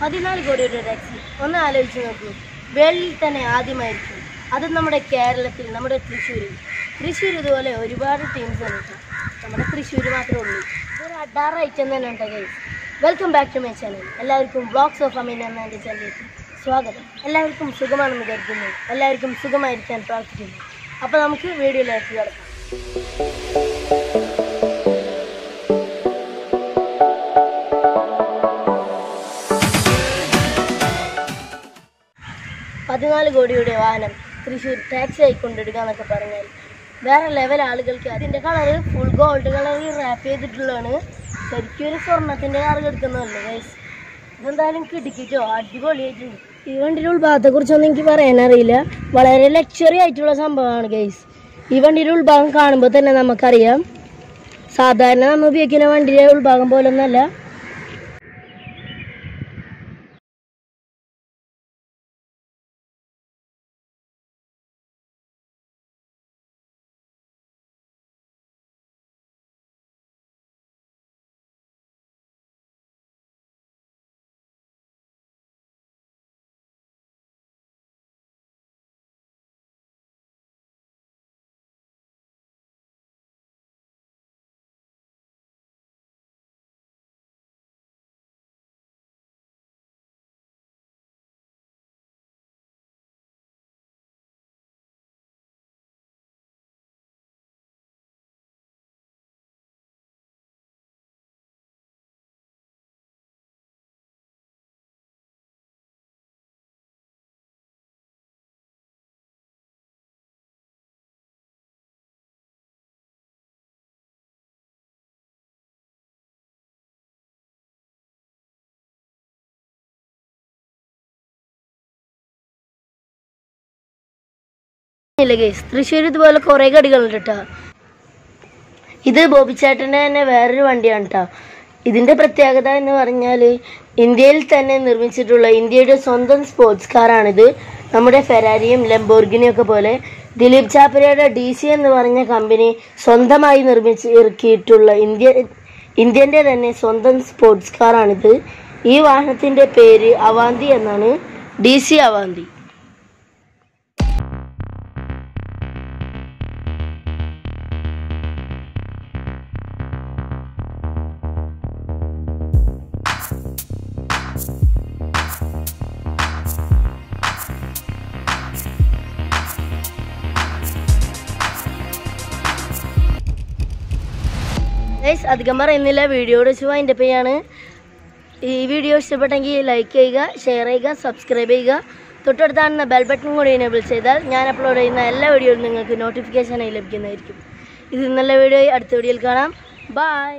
പതിനാല് കോടിയുടെ ടാക്സി. ഒന്ന് ആലോചിച്ച് നോക്കൂ. വേൾഡിൽ തന്നെ ആദ്യമായിരിക്കും. അത് നമ്മുടെ കേരളത്തിൽ നമ്മുടെ തൃശ്ശൂരിൽ. തൃശ്ശൂർ ഇതുപോലെ ഒരുപാട് ടീംസ് ഉണ്ട്. നമ്മുടെ തൃശ്ശൂർ മാത്രമേ ഉള്ളൂ. ഇതൊരു അഡാറ ഐറ്റം തന്നെ ഉണ്ട് guys welcome back to my channel എല്ലാവർക്കും ബ്ലോഗ്സ് ഓഫ് അമീൻ എന്ന എന്റെ ചാനലിലേക്ക് സ്വാഗതം. എല്ലാവർക്കും സുഖമാണെന്ന് കരുതുന്നു. എല്ലാവർക്കും സുഖമായിരിക്കാൻ പ്രാർത്ഥിക്കുന്നു. അപ്പോൾ നമുക്ക് വീഡിയോയിലേക്ക് കിടക്കാം. പതിനാല് കോടിയുടെ വാഹനം തൃശ്ശൂർ ടാക്സി ആയിക്കൊണ്ടിടുക എന്നൊക്കെ പറഞ്ഞാൽ വേറെ ലെവൽ ആളുകൾക്ക് അതിന്റെ കളറ് ഫുൾ ഗോൾഡ് കളറിൽ റാപ്പ് ചെയ്തിട്ടുള്ളതാണ്. ശരിക്കും ഒരു സ്വർണത്തിന്റെ കളർ എടുക്കുന്നതല്ലേ ഗൈസ് ഇതെന്തായാലും കിടക്കിട്ടോ അടിപൊളിയായിട്ടുണ്ട് ഈ വണ്ടിയുടെ ഉൾഭാഗത്തെ കുറിച്ചൊന്നും എനിക്ക് പറയാനറിയില്ല വളരെ ലക്ഷറി ആയിട്ടുള്ള സംഭവമാണ് ഗൈസ് ഈ വണ്ടിയുടെ ഉൾഭാഗം കാണുമ്പോൾ തന്നെ നമുക്കറിയാം. സാധാരണ നമ്മൾ ഉപയോഗിക്കുന്ന വണ്ടിയുടെ ഉൾഭാഗം പോലൊന്നല്ല. തൃശ്ശൂർ ഇതുപോലെ കുറേ കടികളുണ്ട് കേട്ടോ ഇത് ബോബിച്ചേട്ടന്റെ തന്നെ വേറൊരു വണ്ടിയാണ് കേട്ടോ ഇതിന്റെ പ്രത്യേകത എന്ന് പറഞ്ഞാൽ ഇന്ത്യയിൽ തന്നെ നിർമ്മിച്ചിട്ടുള്ള ഇന്ത്യയുടെ സ്വന്തം സ്പോർട്സ് കാറാണിത് നമ്മുടെ ഫെരാരിയും ലംബോർഗിനിയും ഒക്കെ പോലെ ദിലീപ് ചാപ്പരയുടെ ഡി സി എന്ന് പറഞ്ഞ കമ്പനി സ്വന്തമായി നിർമ്മിച്ച് ഇറക്കിയിട്ടുള്ള ഇന്ത്യ ഇന്ത്യന്റെ തന്നെ സ്വന്തം സ്പോർട്സ് കാറാണിത് ഈ വാഹനത്തിന്റെ പേര് അവാന്തി എന്നാണ്. D C Avanti. ഗൈസ് അധികം പറയുന്നില്ല. വീഡിയോയുടെ വെച്ച് അതിന്റെ പേയാണ് ഈ വീഡിയോ ഇഷ്ടപ്പെട്ടെങ്കിൽ ലൈക്ക് ചെയ്യുക ഷെയർ ചെയ്യുക സബ്സ്ക്രൈബ് ചെയ്യുക. തൊട്ടടുത്താണെന്ന ബെൽ ബട്ടൺ കൂടി എനേബിൾ ചെയ്താൽ ഞാൻ അപ്ലോഡ് ചെയ്യുന്ന എല്ലാ വീഡിയോയിലും നിങ്ങൾക്ക് നോട്ടിഫിക്കേഷനായി ലഭിക്കുന്നതായിരിക്കും. ഇത് നല്ല വീഡിയോ അടുത്ത വീഡിയോയിൽ കാണാം. ബായ്